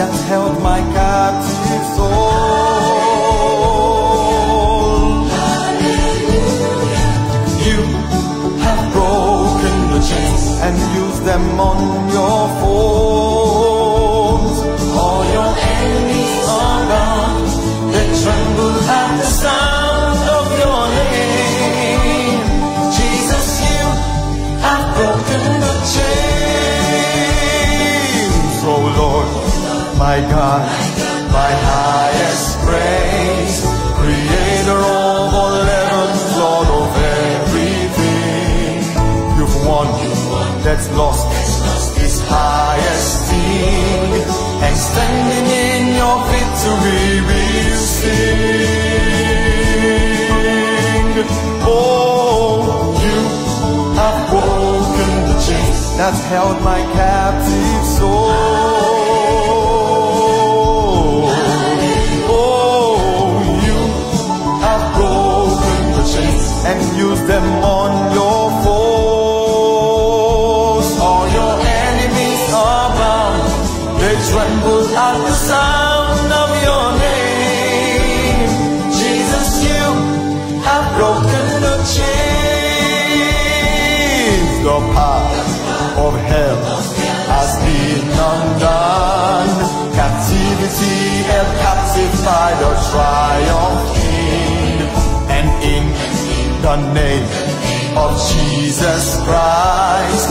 That held my captive soul. Hallelujah. You have broken the chains and used them on your foes. All your enemies are gone, they tremble at the sound of your name. Jesus, you have broken the chains. My God, my highest praise. Creator of all heavens, Lord of everything. You've won, that's lost, his highest thing. And standing in your victory, we'll sing. Oh, you have broken the chains that held my captive soul. Sound of your name. Jesus, you have broken the chains. The power of hell has been undone. Captivity. And in the name of Jesus Christ,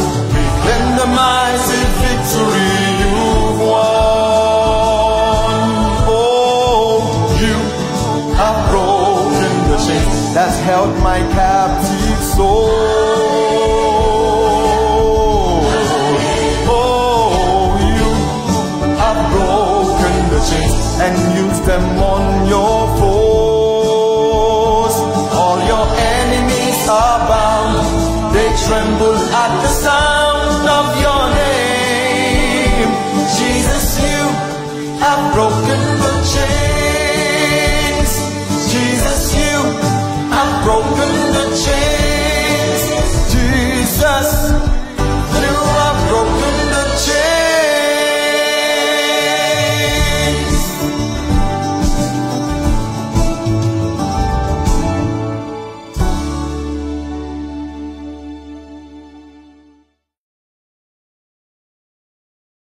held my captive soul. Oh, you have broken the chains and used them on your foes. All your enemies are bound, they tremble at the sound of your name. Jesus, you have broken.